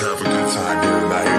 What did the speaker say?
have a good time, everybody.